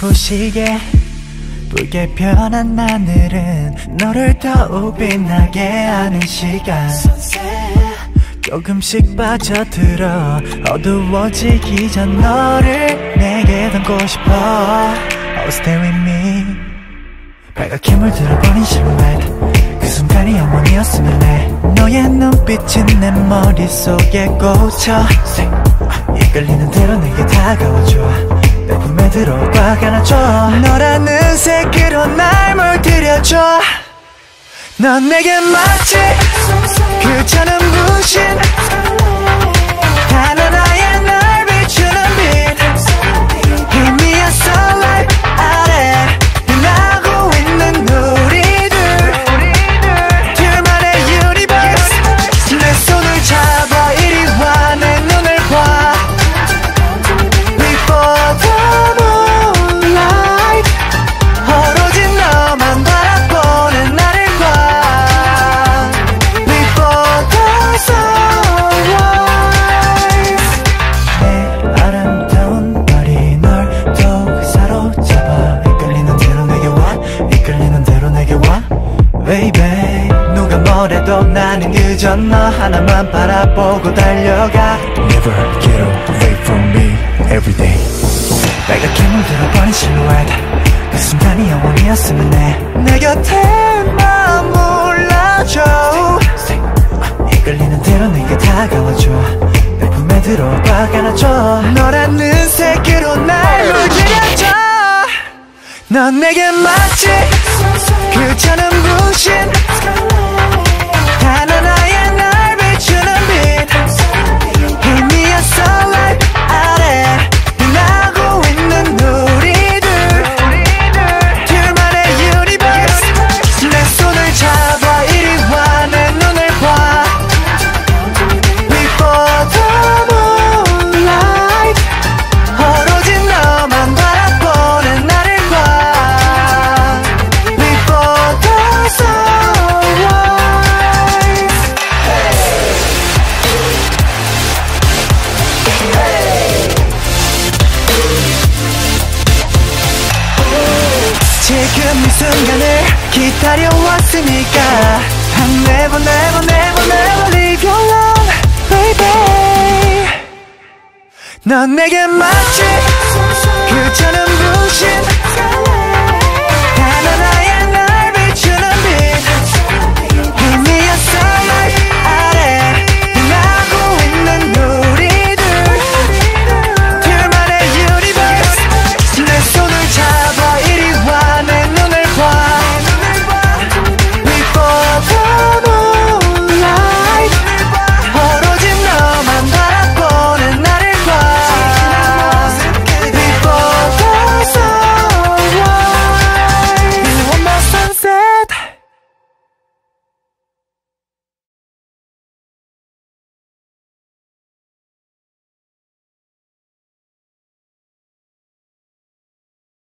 부시게. 붉게 변한 하늘은 너를 더욱 빛나게 하는 시간. 조금씩 빠져들어 어두워지기 전 너를 내게 담고 싶어. Oh stay with me. 빨갛게 물들어버린 실루엣 그 순간이 영원이었으면 해. 너의 눈빛은 내 머릿속에 꽂혀. 이끌리는 대로 내게 다가와줘 내 품에 들어와 안아줘. 너라는 색으로 날 물들여줘. 넌 내게 마치 그 저는 무신 그저 너 하나만 바라보고 달려가. Never get away from me every day. 빨갛게 물들어버린 실루엣. 그 순간이 영원이었으면 해내 곁에 머물러줘. 이끌리는 대로 내게 다가와줘. 내 품에 들어와 안아줘. 너라는 색으로 날 물들여줘. 넌 내게 마치 그 저는 무신 지금 이 순간을 기다려왔으니까 I'm never never never never leave you alone baby 넌 내게 마치 그 저는 무신